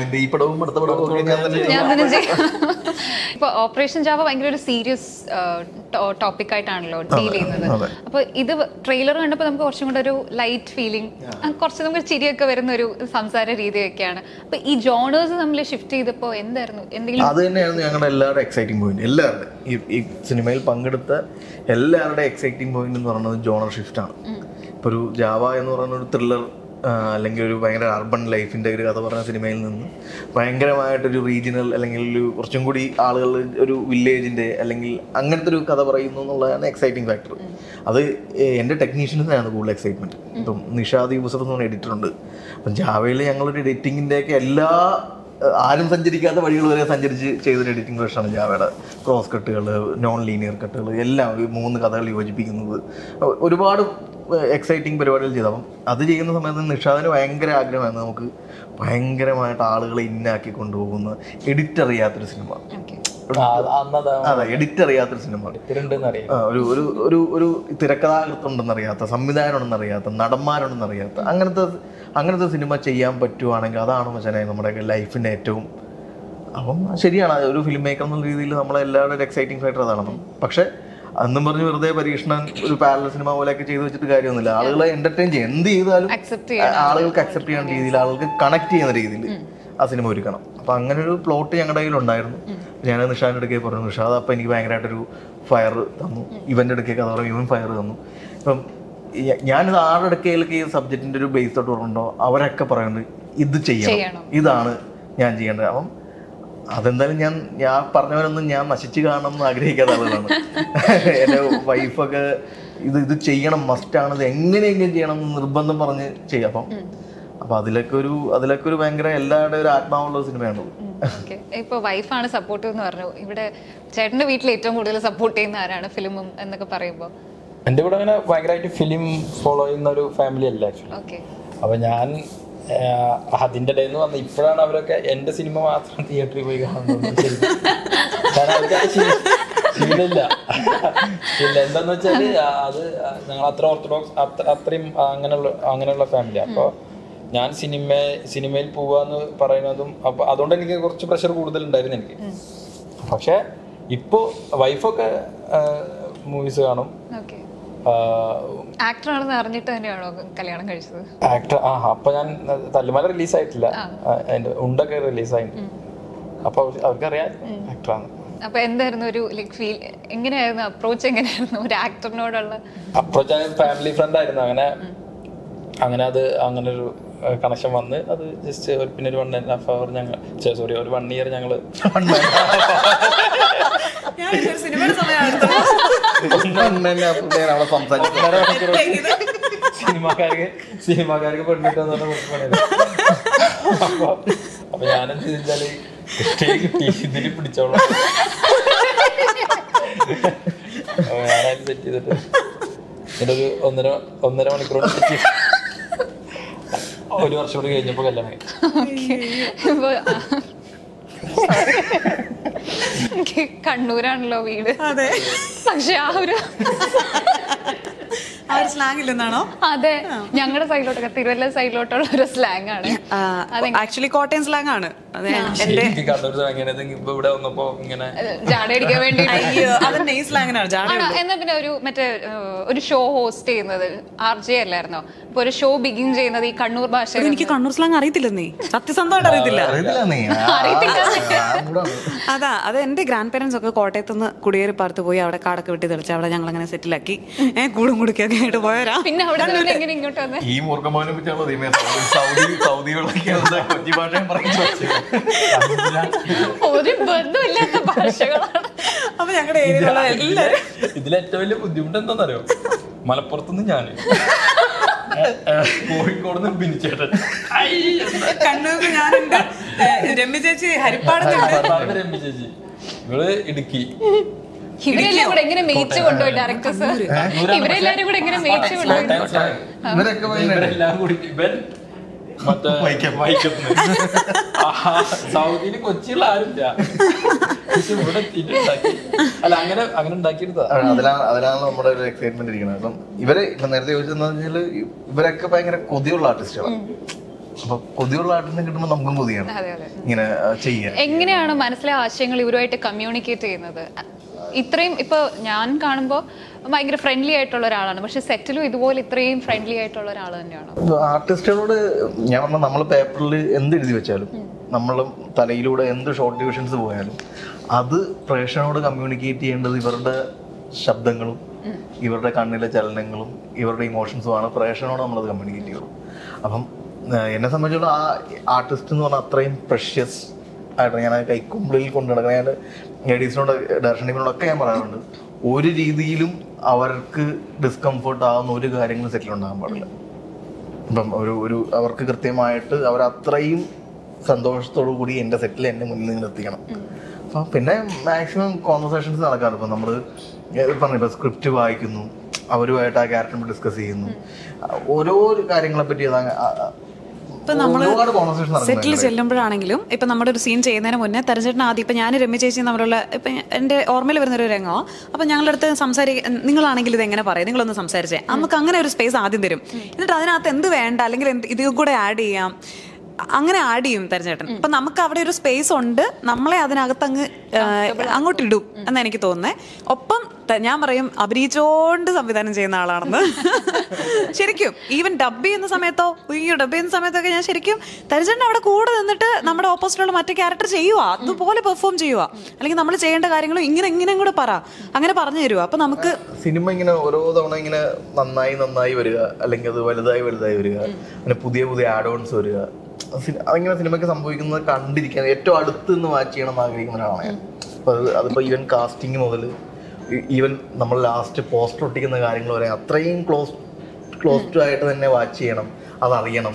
[SPEAKER 3] നിന്റെ ഈ പടവും അടുത്ത പടവും ഞാൻ തന്നെ
[SPEAKER 1] ഇപ്പൊ ഓപ്പറേഷൻ ജാവ ഭയങ്കര ഒരു സീരിയസ് ടോപ്പിക് ആയിട്ടാണല്ലോ ഡീൽ ചെയ്യുന്നത്. അപ്പൊ ഇത് ട്രെയിലർ കണ്ടപ്പോൾ നമുക്ക് കുറച്ചും കൂടെ ഒരു ലൈറ്റ് ഫീലിംഗ് കുറച്ച് നമുക്ക് ചിരിയൊക്കെ വരുന്ന ഒരു സംസാര രീതിയൊക്കെയാണ്. അപ്പൊ ഈ ജോണേഴ്സ് നമ്മൾ ഷിഫ്റ്റ് ചെയ്തപ്പോ എന്തായിരുന്നു? എന്തെങ്കിലും
[SPEAKER 3] അത് തന്നെയായിരുന്നു ഞങ്ങളുടെ എല്ലാവരുടെ എക്സൈറ്റിംഗ് പോയിന്റ് എല്ലാവരുടെ. ഈ ഈ സിനിമയിൽ പങ്കെടുത്ത എല്ലാവരുടെ എക്സൈറ്റിംഗ് പോയിന്റ് എന്ന് പറയുന്നത് ജോണർ ഷിഫ്റ്റ് ആണ്. ഇപ്പൊ ഒരു ജാവ എന്ന് പറയുന്ന ഒരു ത്രില്ലർ അല്ലെങ്കിൽ ഒരു ഭയങ്കര അർബൺ ലൈഫിന്റെ ഒരു കഥ പറഞ്ഞ സിനിമയിൽ നിന്ന് ഭയങ്കരമായിട്ടൊരു റീജിയണൽ അല്ലെങ്കിൽ ഒരു കുറച്ചും കൂടി ആളുകൾ ഒരു വില്ലേജിന്റെ അല്ലെങ്കിൽ അങ്ങനത്തെ ഒരു കഥ പറയുന്നു എന്നുള്ളതാണ് എക്സൈറ്റിംഗ് ഫാക്ടർ അത് എന്റെ ടെക്നീഷ്യൻസിനാണ് കൂടുതൽ എക്സൈറ്റ്മെന്റ് ഇപ്പം നിഷാദ് യൂസഫ് എന്ന് പറഞ്ഞ എഡിറ്റർ ഉണ്ട്. അപ്പം ജാവയിൽ ഞങ്ങളൊരു എഡിറ്റിങ്ങിന്റെയൊക്കെ എല്ലാ ആരും സഞ്ചരിക്കാത്ത വഴികൾ വരെ സഞ്ചരിച്ച് ചെയ്തൊരു എഡിറ്റിംഗ് വേർഷനാണ് ജാവയുടെ. ക്രോസ് കട്ടുകൾ നോൺ ലീനിയർ കട്ടുകൾ എല്ലാം ഈ മൂന്ന് കഥകൾ യോജിപ്പിക്കുന്നത്. ഒരുപാട് എക്സൈറ്റിംഗ് പരിപാടികൾ ചെയ്തു. അപ്പം അത് ചെയ്യുന്ന സമയത്ത് നിഷാദിന് ഭയങ്കര ആഗ്രഹമായിരുന്നു നമുക്ക് ഭയങ്കരമായിട്ട് ആളുകളെ ഇന്നാക്കി കൊണ്ടുപോകുന്ന എഡിറ്റ് അറിയാത്തൊരു സിനിമ അതെ എഡിറ്റ് അറിയാത്തൊരു സിനിമ ഒരു ഒരു ഒരു ഒരു തിരക്കഥാകൃത്തുണ്ടെന്നറിയാത്ത സംവിധാനം ഉണ്ടെന്നറിയാത്ത നടന്മാരുണ്ടെന്നറിയാത്ത അങ്ങനത്തെ അങ്ങനത്തെ സിനിമ ചെയ്യാൻ പറ്റുവാണെങ്കിൽ അതാണ് മച്ചാനെ നമ്മുടെ ലൈഫിന്റെ ഏറ്റവും അപ്പം ശരിയാണ് ഒരു ഫിലിം മേക്കർ എന്നുള്ള രീതിയിൽ നമ്മളെല്ലാവരുടെ ഒരു എക്സൈറ്റിംഗ് ഫാക്ടർ അതാണ്. അപ്പം പക്ഷേ അന്നും പറഞ്ഞ് വെറുതെ പരീക്ഷണം ഒരു പാരലൽ സിനിമ പോലെയൊക്കെ ചെയ്തു വെച്ചിട്ട് കാര്യമൊന്നുമില്ല. ആളുകളെ എന്റർടൈൻ ചെയ്യും. എന്ത് ചെയ്താലും ആളുകൾക്ക് അക്സെപ്റ്റ് ചെയ്യുന്ന രീതിയിൽ ആളുകൾക്ക് കണക്ട് ചെയ്യുന്ന രീതിയിൽ ആ സിനിമ ഒരുക്കണം. അപ്പൊ അങ്ങനെ ഒരു പ്ലോട്ട് ഞങ്ങളുടെ കയ്യിലുണ്ടായിരുന്നു ഞാൻ നിഷാന്റെ അടുക്കേ പറഞ്ഞു. നിഷാദ് അപ്പൊ എനിക്ക് ഭയങ്കരമായിട്ടൊരു ഫയർ തന്നു. ഇവന്റെ അടുക്കേ കഥ പറഞ്ഞു ഇവൻ ഫയർ തന്നു. ഇപ്പം ഞാനിത് ആരുടെ അടുക്കയിലൊക്കെ ഈ സബ്ജക്റ്റിന്റെ ഒരു ബേസ് തൊട്ട് പറഞ്ഞോ അവരൊക്കെ പറയുന്നത് ഇത് ചെയ്യണം. ഇതാണ് ഞാൻ ചെയ്യേണ്ടത്. അപ്പം അതെന്തായാലും ഞാൻ ഞാൻ പറഞ്ഞവരൊന്നും ഞാൻ നശിച്ചു കാണണം എന്ന് ആഗ്രഹിക്കാത്ത ആളുകളാണ്. എന്റെ വൈഫൊക്കെ ഇത് ഇത് ചെയ്യണം മസ്റ്റാണ് ഇത് എങ്ങനെയെങ്കിലും ചെയ്യണം എന്ന് നിർബന്ധം പറഞ്ഞ് ചെയ്യാം. അപ്പം അപ്പൊ അതിലൊക്കെ ഒരു അതിലൊക്കെ ഒരു ഭയങ്കര എല്ലാവരുടെ ഒരു ആത്മാവുള്ള സിനിമയാണ്
[SPEAKER 1] ഇപ്പൊ വൈഫാണ് സപ്പോർട്ട് എന്ന് പറഞ്ഞു. ഇവിടെ ചേട്ടന്റെ വീട്ടിൽ ഏറ്റവും കൂടുതൽ സപ്പോർട്ട് ചെയ്യുന്ന ആരാണ് ഫിലിമും എന്നൊക്കെ പറയുമ്പോൾ
[SPEAKER 2] എന്റെ കൂടെ അങ്ങനെ ഭയങ്കരമായിട്ട് ഫിലിം ഫോളോ ചെയ്യുന്ന ഒരു ഫാമിലി അല്ല ആക്ച്വലി അപ്പൊ ഞാൻ അതിന്റെ ഇടയിൽ നിന്ന് വന്ന് ഇപ്പോഴാണ് അവരൊക്കെ എന്റെ സിനിമ മാത്രം തിയേറ്ററിൽ പോയി കാണുന്നത്. കാരണം അവർക്ക് ശീലമില്ല. ഇല്ല എന്താന്ന് വെച്ചാൽ അത് ഞങ്ങൾ അത്ര ഓർത്തഡോക്സ് അത്ര അത്രയും അങ്ങനെയുള്ള അങ്ങനെയുള്ള ഫാമിലി അപ്പൊ ഞാൻ സിനിമ സിനിമയിൽ പോവാന്ന് പറയുന്നതും അപ്പൊ അതുകൊണ്ട് എനിക്ക് കുറച്ച് പ്രഷർ കൂടുതൽ ഉണ്ടായിരുന്നു എനിക്ക് പക്ഷെ ഇപ്പോ വൈഫൊക്കെ മൂവീസ് കാണും.
[SPEAKER 1] ആക്ടറാണെന്ന് അറിഞ്ഞിട്ട് തന്നെയാണോ കല്യാണം കഴിച്ചത്?
[SPEAKER 2] ആക്ടർ ആ അപ്പൊ ഞാൻ തല്ലുമല റിലീസ് ആയിട്ടില്ല അതിന്റെ ഉണ്ടൊക്കെ റിലീസ് ആയിട്ടുണ്ട് അപ്പൊ അവർക്ക് അവർക്കറിയാം ആക്ടറാണ്.
[SPEAKER 1] അപ്പൊ എന്തായിരുന്നു ഒരു ലൈക് ഫീൽ എങ്ങനെയായിരുന്നു അപ്രോച്ച് എങ്ങനെയായിരുന്നു ഒരു ആക്ടറിനോടുള്ള?
[SPEAKER 2] അപ്രോച്ച് ഫാമിലി ഫ്രണ്ട് ആയിരുന്നു. അങ്ങനെ അങ്ങനെ അത് അങ്ങനെ ഒരു കണക്ഷൻ വന്ന് അത് ജസ്റ്റ് ഒരു പിന്നെ ഒരു വൺ ആൻഡ് ഹാഫ് അവർ ഞങ്ങൾ സോറി ഒരു വൺ ഇയർ ഞങ്ങൾ
[SPEAKER 4] ഞാൻ ഒരു സിനിമയുടെ സമയമാണ്
[SPEAKER 2] സിനിമാക്കാർക്ക് അപ്പൊ അപ്പൊ അപ്പൊ ഞാനെന്ത് കിട്ടി. പിടിച്ചോളാം. ഞാനത് സെറ്റ് ചെയ്തിട്ട് എന്നിട്ടൊരു ഒന്നര ഒന്നര മണിക്കൂർ സെറ്റ് ചെയ്തു ഒരു വർഷം കൂടി കഴിഞ്ഞപ്പോ കല്യാണം
[SPEAKER 1] കണ്ണൂരാണല്ലോ വീട്.
[SPEAKER 4] അതെ.
[SPEAKER 1] പക്ഷെ ആ ഒരു അതെ. ഞങ്ങളുടെ സൈഡിലോട്ടൊക്കെ തിരുവല്ല സൈഡിലോട്ടുള്ള ഒരു സ്ലാങ് ആണ്.
[SPEAKER 4] ആക്ച്വലി കോട്ടയം സ്ലാങ് ആണ്.
[SPEAKER 2] ഇപ്പൊ
[SPEAKER 1] ജാടയടിക്കാൻ വേണ്ടി എന്നാ പിന്നെ ഒരു മറ്റേ ഒരു ഷോ ഹോസ്റ്റ് ചെയ്യുന്നത് ആർ ജെ അല്ലായിരുന്നോ? അപ്പൊ ഒരു ഷോ ബിഗിൻ ചെയ്യുന്നത് ഈ കണ്ണൂർ ഭാഷ
[SPEAKER 4] എനിക്ക് കണ്ണൂർ സ്ലാങ് അറിയത്തില്ലെന്നേ. സത്യസന്ധമായിട്ട് അറിയത്തില്ല.
[SPEAKER 3] നീ.
[SPEAKER 4] അതാ അത് എന്റെ ഗ്രാൻഡ് പേരൻസ് ഒക്കെ കോട്ടയത്ത് നിന്ന് കുടിയേറി പാർത്ത് പോയി അവിടെ കാടൊക്കെ വെട്ടി തെളിച്ച് അവിടെ ഞങ്ങൾ അങ്ങനെ സെറ്റിലാക്കി ഏഹ് കൂടും കുടിക്കൊക്കെ ആയിട്ട് പോയവരാ.
[SPEAKER 1] പിന്നെ അവിടെ നിന്ന് എങ്ങനെ ഇങ്ങോട്ട് വന്നേ?
[SPEAKER 3] ഈ പറ്റിയാണോ ദൈവമേ സൗദി സൗദി സൗദികളൊക്കെ എന്താ കൊച്ചി ഭാഷയും പറഞ്ഞു
[SPEAKER 1] ഒരു ബന്ധമില്ലാത്ത ഭാഷകളാണ്.
[SPEAKER 4] അപ്പൊ ഞങ്ങളുടെ ഏരിയയിലുള്ള എല്ലാവരും
[SPEAKER 2] ഇതിൽ ഏറ്റവും വലിയ ബുദ്ധിമുട്ട് എന്താണെന്നറിയോ മലപ്പുറത്തുനിന്ന് ഞാൻ. കോഴിക്കോട് ബിനിച്ചേട്ടൻ.
[SPEAKER 4] കണ്ണൂർ ഞാനുണ്ട്. രമ്യ ചേച്ചി ഹരിപ്പാടത്തുണ്ട്.
[SPEAKER 2] ഭർത്താവിന്റെ രമ്യ ചേച്ചി. ഇവൾ ഇടുക്കി.
[SPEAKER 1] ഇവരെല്ലാം കൂടെ എങ്ങനെ മേയിച്ചു കൊണ്ടുപോയി ഡയറക്ടേഴ്സ് ഇവരെല്ലാരും കൂടെ എങ്ങനെ മേയിച്ചു കൊണ്ടുപോയി
[SPEAKER 3] ഇവരൊക്കെ ഭയങ്കര
[SPEAKER 2] ഇവരെല്ലാം കൂടി ഇവൻ മറ്റേ
[SPEAKER 3] വൈക്കം.
[SPEAKER 2] വൈക്കത്ത് സൗദിയിൽ കൊച്ചിയുള്ള ആരുമില്ല. പക്ഷെ ഇവിടെ എത്തിയിട്ടുണ്ടാക്കി അല്ല അങ്ങനെ അങ്ങനെ ഉണ്ടാക്കിയെടുത്താ
[SPEAKER 3] ആ, അതിലാണ് അതിലാണ് നമ്മുടെ ഒരു എക്സൈറ്റ്മെന്റ് ഇരിക്കുന്നത്. അപ്പം ഇവർ ഇപ്പൊ നേരത്തെ ചോദിച്ചാൽ പറഞ്ഞാൽ ഇവരൊക്കെ ഭയങ്കര കൊതിയുള്ള ആർട്ടിസ്റ്റുകളാണ് അപ്പൊ കൊതിയുള്ള ആർട്ടിസ്റ്റ് കിട്ടുമ്പോൾ നമുക്കും കൊതിയാണ്.
[SPEAKER 1] അതെ അതെ.
[SPEAKER 3] ഇങ്ങനെ ചെയ്യാൻ
[SPEAKER 1] എങ്ങനെയാണ് മനസ്സിലെ ആശയങ്ങൾ ഇവരുമായിട്ട് കമ്മ്യൂണിക്കേറ്റ് ചെയ്യുന്നത്? ഇത്രയും ഇപ്പൊ ഞാൻ കാണുമ്പോൾ ഭയങ്കര ഫ്രണ്ട്ലി ആയിട്ടുള്ള ഒരാളാണ്. പക്ഷെ സെറ്റിലും ഇതുപോലെ ഇത്രയും ഫ്രണ്ട്ലി ആയിട്ടുള്ള ഒരാൾ തന്നെയാണ്?
[SPEAKER 3] ആർട്ടിസ്റ്റുകളോട് ഞാൻ പറഞ്ഞ നമ്മൾ പേപ്പറിൽ എന്ത് എഴുതി വെച്ചാലും നമ്മൾ തലയിലൂടെ എന്ത് ഷോർട്ട് ഡിവിഷൻസ് പോയാലും അത് പ്രേക്ഷകനോട് കമ്മ്യൂണിക്കേറ്റ് ചെയ്യേണ്ടത് ഇവരുടെ ശബ്ദങ്ങളും ഇവരുടെ കണ്ണിലെ ചലനങ്ങളും ഇവരുടെ ഇമോഷൻസുമാണ് പ്രേക്ഷകനോട് നമ്മളത് കമ്മ്യൂണിക്കേറ്റ് ചെയ്യുള്ളൂ. അപ്പം എന്നെ സംബന്ധിച്ചിടത്തോളം ആ ആർട്ടിസ്റ്റ് എന്ന് പറഞ്ഞാൽ അത്രയും പ്രഷ്യസ് ആയിട്ട് ഞാൻ കൈക്കുമ്പിളിൽ കൊണ്ടു നടക്കുന്നത് ഞാൻ ലേഡീസിനോട് ഡയറക്ഷൻ ടീമിനോടൊക്കെ ഞാൻ പറയാറുണ്ട്. ഒരു രീതിയിലും അവർക്ക് ഡിസ്കംഫർട്ട് ആവുന്ന ഒരു കാര്യങ്ങളും സെറ്റിൽ ഉണ്ടാകാൻ പാടില്ല. ഇപ്പം ഒരു ഒരു അവർക്ക് കൃത്യമായിട്ട് അവർ അത്രയും സന്തോഷത്തോടു കൂടി എന്റെ സെറ്റിൽ എന്നെ മുന്നിൽ നിന്ന് എത്തിക്കണം അപ്പം പിന്നെ മാക്സിമം കോൺവെർസേഷൻസ് നടക്കാറ്. ഇപ്പം നമ്മൾ പറഞ്ഞു ഇപ്പം സ്ക്രിപ്റ്റ് വായിക്കുന്നു അവരുമായിട്ട് ആ ക്യാരക്ടറിനെ ഡിസ്കസ് ചെയ്യുന്നു. ഓരോ കാര്യങ്ങളെ പറ്റി
[SPEAKER 4] ഇപ്പൊ
[SPEAKER 3] കോൺവെർസേഷൻ
[SPEAKER 4] സെറ്റിൽ ചെല്ലുമ്പോഴാണെങ്കിലും ഇപ്പൊ നമ്മുടെ ഒരു സീൻ ചെയ്യുന്നതിന് മുന്നേ തെരഞ്ഞെടുപ്പ് ആദ്യം ഇപ്പൊ ഞാൻ രമ്യ ചേച്ചി തമ്മിലുള്ള ഇപ്പൊ എന്റെ ഓർമ്മയിൽ വരുന്ന ഒരു രംഗമോ അപ്പൊ ഞങ്ങളുടെ അടുത്ത് സംസാരിക്ക നിങ്ങളാണെങ്കിൽ ഇത് എങ്ങനെ പറയും? നിങ്ങളൊന്ന് സംസാരിച്ചേ. നമുക്ക് അങ്ങനെ ഒരു സ്പേസ് ആദ്യം തരും. എന്നിട്ട് അതിനകത്ത് എന്ത് വേണ്ട? അല്ലെങ്കിൽ എന്ത് ഇത് കൂടെ ആഡ് ചെയ്യാം. അങ്ങനെ ആഡ് ചെയ്യും തെരഞ്ഞെടുപ്പൻ അപ്പൊ നമുക്ക് അവിടെ ഒരു സ്പേസ് ഉണ്ട്. നമ്മളെ അതിനകത്ത് അങ്ങ് അങ്ങോട്ട് ഇടും എന്ന് എനിക്ക് തോന്നുന്നേ. ഒപ്പം ഞാൻ പറയും അഭിനയിച്ചോണ്ട് സംവിധാനം ചെയ്യുന്ന ആളാണെന്ന്. ശരിക്കും ഈവൻ ഡബ് ചെയ്യുന്ന സമയത്തോ അയ്യോ ഡബ് ചെയ്യുന്ന സമയത്തൊക്കെ ഞാൻ ശരിക്കും തരിചേട്ടൻ അവിടെ കൂടെ നിന്നിട്ട് നമ്മുടെ ഓപ്പോസിറ്റുള്ള മറ്റേ ക്യാരക്ടർ ചെയ്യുക അതുപോലെ പെർഫോം ചെയ്യുക അല്ലെങ്കിൽ നമ്മൾ ചെയ്യേണ്ട കാര്യങ്ങളും ഇങ്ങനെ ഇങ്ങനെ കൂടെ പറ. അങ്ങനെ പറഞ്ഞു തരുക അപ്പൊ നമുക്ക്
[SPEAKER 3] സിനിമ ഇങ്ങനെ ഓരോ തവണ ഇങ്ങനെ നന്നായി നന്നായി വരിക അല്ലെങ്കിൽ അത് വലുതായി വലുതായി വരിക അങ്ങനെ പുതിയ പുതിയ ആഡ് ഓൺസ് വരിക അതിങ്ങനെ സിനിമയ്ക്ക് സംഭവിക്കുന്നത് കണ്ടിരിക്കാൻ ഏറ്റവും അടുത്ത് നിന്ന് വാച്ച് ചെയ്യണം എന്ന് ആഗ്രഹിക്കുന്ന ഒരാളാണ് ഞാൻ. അപ്പോൾ അത് അതിപ്പോൾ ഈവൻ കാസ്റ്റിംഗ് മുതൽ ഈവൻ നമ്മൾ ലാസ്റ്റ് പോസ്റ്റർ ഒട്ടിക്കുന്ന കാര്യങ്ങൾ വരെ അത്രയും ക്ലോസ് ക്ലോസ് ടു ആയിട്ട് തന്നെ വാച്ച് ചെയ്യണം അതറിയണം.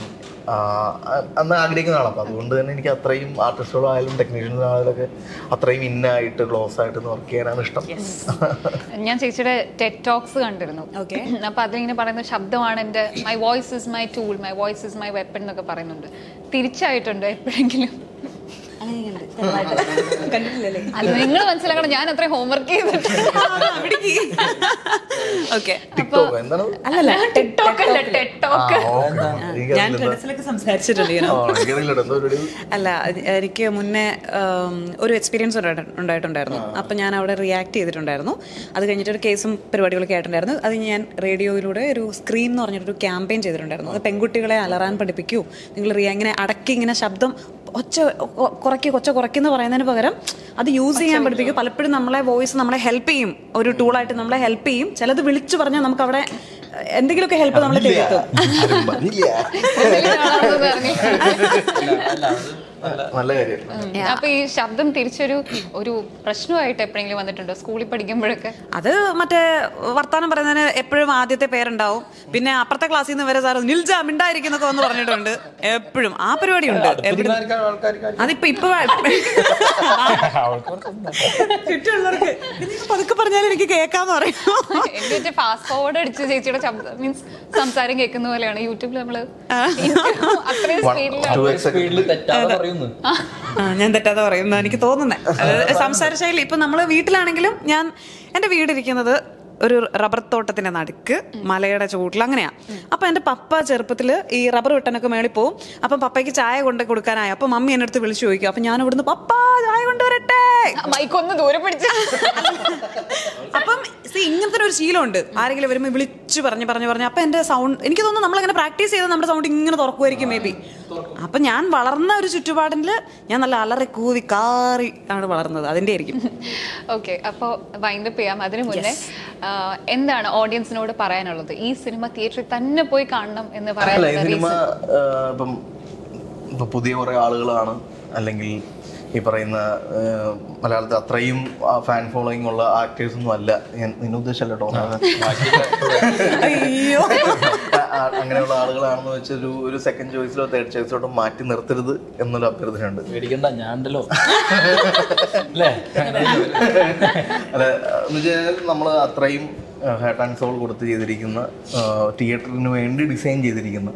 [SPEAKER 3] ആ, അ- എന്ന് ആഗ്രഹിക്കുന്ന ആളാണ് അപ്പം അതുകൊണ്ട് തന്നെ എനിക്ക് അത്രയും ആർട്ടിസ്റ്റുകളായാലും ടെക്നീഷ്യൻസായാലും ഒക്കെ അത്രയും ഇന്നായിട്ട് ക്ലോസ് ആയിട്ട് വർക്ക് ചെയ്യാനാണ് ഇഷ്ടം.
[SPEAKER 1] ഞാൻ ചേച്ചിയുടെ ടെക് ടോക്സ് കണ്ടിരുന്നു.
[SPEAKER 4] ഓക്കെ
[SPEAKER 1] അപ്പം അതിലിങ്ങനെ പറയുന്ന ശബ്ദമാണ് എന്റെ my voice is my tool my voice is my weapon എന്നൊക്കെ പറയുന്നുണ്ട്. തിരിച്ചായിട്ടുണ്ട് എപ്പോഴെങ്കിലും. അത് നിങ്ങൾ മനസ്സിലാക്കണം ഞാൻ അത്രയും ഹോംവർക്ക് ചെയ്തിട്ടുണ്ട്
[SPEAKER 4] ഓക്കെ.
[SPEAKER 3] ടിക്ടോക്ക് എന്താണ്?
[SPEAKER 4] അല്ലല്ല
[SPEAKER 1] ടെക്ടോക്ക് അല്ല
[SPEAKER 4] അല്ല എനിക്ക് മുന്നേ ഒരു എക്സ്പീരിയൻസ് ഉണ്ടായിട്ടുണ്ടായിരുന്നു. അപ്പൊ ഞാൻ അവിടെ റിയാക്ട് ചെയ്തിട്ടുണ്ടായിരുന്നു. അത് കഴിഞ്ഞിട്ട് ഒരു കേസും പരിപാടികളൊക്കെ ആയിട്ടുണ്ടായിരുന്നു. അത് ഞാൻ റേഡിയോയിലൂടെ ഒരു സ്ക്രീൻ എന്ന് പറഞ്ഞിട്ടൊരു ക്യാമ്പയിൻ ചെയ്തിട്ടുണ്ടായിരുന്നു. അത് പെൺകുട്ടികളെ അലറാൻ പഠിപ്പിക്കൂ. നിങ്ങൾ റിയ ഇങ്ങനെ അടക്കി ഇങ്ങനെ ശബ്ദം ഒച്ച കുറയ്ക്ക് കൊച്ച കുറയ്ക്കുന്ന പറയുന്നതിന് പകരം അത് യൂസ് ചെയ്യാൻ പഠിപ്പിക്കും. പലപ്പോഴും നമ്മളെ വോയിസ് നമ്മളെ ഹെൽപ്പ് ചെയ്യും. ഒരു ടൂളായിട്ട് നമ്മളെ ഹെൽപ്പ് ചെയ്യും. ചിലത് വിളിച്ചു പറഞ്ഞാൽ നമുക്ക് അവിടെ എന്തെങ്കിലുമൊക്കെ ഹെൽപ്പ് നമ്മൾ തേക്കും
[SPEAKER 3] നല്ല കാര്യം
[SPEAKER 1] അപ്പൊ ഈ ശബ്ദം തിരിച്ചൊരു ഒരു പ്രശ്നമായിട്ട് എപ്പോഴെങ്കിലും വന്നിട്ടുണ്ടോ? സ്കൂളിൽ പഠിക്കുമ്പോഴൊക്കെ?
[SPEAKER 4] അത് മറ്റേ വർത്താനം പറയുന്നതിന് എപ്പോഴും ആദ്യത്തെ പേരുണ്ടാവും. പിന്നെ അപ്പുറത്തെ ക്ലാസ്സിൽ നിന്ന് വരെ സാറ് നിൽജ മിണ്ടായിരിക്കുന്നൊക്കെ വന്ന് പറഞ്ഞിട്ടുണ്ട്. എപ്പോഴും. ആ പരിപാടി ഉണ്ട്. അതിപ്പോ ഇപ്പൊ ചുറ്റുള്ളവർക്ക് "ഇത് പതുക്കെ പറഞ്ഞാൽ എനിക്ക് കേൾക്കാന്ന് പറയുന്നു
[SPEAKER 1] എന്നിട്ട് ഫാസ്റ്റ് ഫോർവേഡ് അടിച്ച് ചേച്ചിയുടെ ശബ്ദം മീൻസ് സംസാരം കേൾക്കുന്ന പോലെയാണ്. യൂട്യൂബിൽ നമ്മൾ അത്രയും
[SPEAKER 2] സ്പീഡിൽ
[SPEAKER 4] ഞാൻ തെറ്റാതെ പറയുന്നു എനിക്ക് തോന്നുന്നത് സംസാര ശൈലി ഇപ്പൊ നമ്മൾ വീട്ടിലാണെങ്കിലും ഞാൻ എന്റെ വീടിരിക്കുന്നത് ഒരു റബ്ബർ തോട്ടത്തിന്റെ നടുക്ക് മലയുടെ ചുവട്ടിൽ അങ്ങനെയാ. അപ്പൊ എന്റെ പപ്പ ചെറുപ്പത്തിൽ ഈ റബ്ബർ വെട്ടനൊക്കെ മേളി പോവും. അപ്പം പപ്പയ്ക്ക് ചായ കൊണ്ട് കൊടുക്കാനായി. അപ്പൊ മമ്മി എന്റെ അടുത്ത് വിളിച്ചു ചോദിക്കും. അപ്പൊ ഞാൻ ഇവിടുന്ന് പപ്പ ചായ കൊണ്ടുവരട്ടെ?
[SPEAKER 1] മൈക്കൊന്ന് ദൂരെ പിടിച്ച്.
[SPEAKER 4] അപ്പം ഇങ്ങനത്തെ ഒരു ശീലമുണ്ട്. ആരെങ്കിലും വരുമ്പോൾ വിളിച്ചു പറഞ്ഞ് പറഞ്ഞു പറഞ്ഞ് അപ്പൊ എന്റെ സൗണ്ട് എനിക്ക് തോന്നുന്നു നമ്മളങ്ങനെ പ്രാക്ടീസ് ചെയ്ത് നമ്മുടെ സൗണ്ട് ഇങ്ങനെ തുറക്കുമായിരിക്കും മേ ബി അപ്പൊ ഞാൻ വളർന്ന ഒരു ചുറ്റുപാടിൽ ഞാൻ നല്ല അലറി കൂവി കാറി ആണ് വളർന്നത്. അതിന്റെ ആയിരിക്കും.
[SPEAKER 1] ഓക്കെ അപ്പോൾ വൈൻഡപ്പ് ചെയ്യാം. അതിനു മുന്നേ എന്താണ് ഓഡിയൻസിനോട് പറയാനുള്ളത്? ഈ സിനിമ തിയേറ്ററിൽ തന്നെ പോയി കാണണം എന്ന് പറയാനുള്ള
[SPEAKER 3] ഇപ്പം പുതിയ കുറെ ആളുകളാണ് അല്ലെങ്കിൽ ഈ പറയുന്ന മലയാളത്തിൽ അത്രയും ഫാൻ ഫോളോയിങ് ഉള്ള ആക്ടേഴ്സ് ഒന്നും അല്ല. ഞാൻ നിന്നെ ഉദ്ദേശമല്ല ആ- അങ്ങനെയുള്ള ആളുകളാണെന്ന് വെച്ച് ഒരു ഒരു സെക്കൻഡ് ചോയ്സിലോ തേർഡ് ചോയ്സിലോട്ടോ മാറ്റി നിർത്തരുത് എന്നൊരു അഭ്യർത്ഥനയുണ്ട്.
[SPEAKER 2] പേടിക്കണ്ട ഞാൻ ഉണ്ടല്ലോ അല്ലേ?
[SPEAKER 3] അല്ല എന്ന് വെച്ചാൽ നമ്മൾ അത്രയും ഹാർട്ട് ആൻഡ് സോൾ കൊടുത്ത് ചെയ്തിരിക്കുന്ന തിയേറ്ററിന് വേണ്ടി ഡിസൈൻ ചെയ്തിരിക്കുന്ന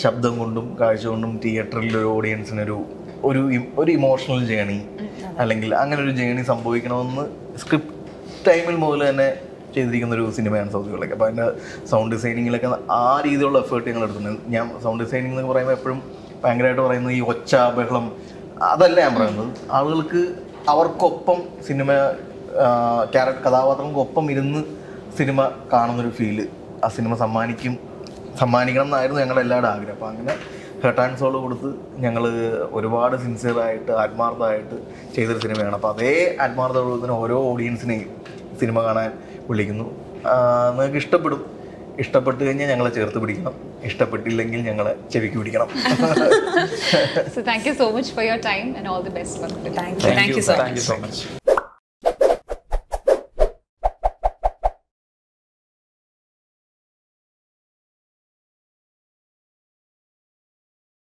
[SPEAKER 3] ശബ്ദം കൊണ്ടും കാഴ്ച കൊണ്ടും തിയേറ്ററിൽ ഒരു ഓഡിയൻസിനൊരു ഒരു ഒരു ഇമോഷണൽ ജേണി അല്ലെങ്കിൽ അങ്ങനെ ഒരു ജേണി സംഭവിക്കണമെന്ന് സ്ക്രിപ്റ്റ് ടൈമിൽ മുതൽ തന്നെ ചെയ്തിരിക്കുന്ന ഒരു സിനിമയാണ് സൗദി അപ്പോൾ അതിന്റെ സൗണ്ട് ഡിസൈനിങ്ങിലൊക്കെ ആ രീതിയിലുള്ള എഫേർട്ട് ഞങ്ങൾ എടുത്തിട്ടുണ്ട്. ഞാൻ സൗണ്ട് ഡിസൈനിങ് എന്ന് പറയുമ്പോൾ എപ്പോഴും ഭയങ്കരമായിട്ട് പറയുന്നത് ഈ ഒച്ച ബഹളം അതല്ല ഞാൻ പറയുന്നത്. ആളുകൾക്ക് അവർക്കൊപ്പം സിനിമ ക്യാരക്ടർ കഥാപാത്രങ്ങൾക്കൊപ്പം ഇരുന്ന് സിനിമ കാണുന്നൊരു ഫീൽ ആ സിനിമ സമ്മാനിക്കും സമ്മാനിക്കണം എന്നായിരുന്നു ഞങ്ങളുടെ എല്ലാവരുടെ ആഗ്രഹം. അപ്പോൾ അങ്ങനെ ഹെർട്ട് ആൻഡ് സോൾ കൊടുത്ത് ഞങ്ങൾ ഒരുപാട് സിൻസിയറായിട്ട് ആത്മാർത്ഥമായിട്ട് ചെയ്തൊരു സിനിമയാണ്. അപ്പോൾ അതേ ആത്മാർത്ഥതയോടെ ഓരോ ഓഡിയൻസിനെയും സിനിമ കാണാൻ വിളിക്കുന്നു. നിങ്ങൾക്ക് ഇഷ്ടപ്പെടും. ഇഷ്ടപ്പെട്ട് കഴിഞ്ഞാൽ ഞങ്ങളെ ചേർത്ത് പിടിക്കണം. ഇഷ്ടപ്പെട്ടില്ലെങ്കിൽ ഞങ്ങളെ ചെവിക്ക് പിടിക്കണം.
[SPEAKER 1] So thank you so much for your time and
[SPEAKER 4] all the best
[SPEAKER 2] thank you so much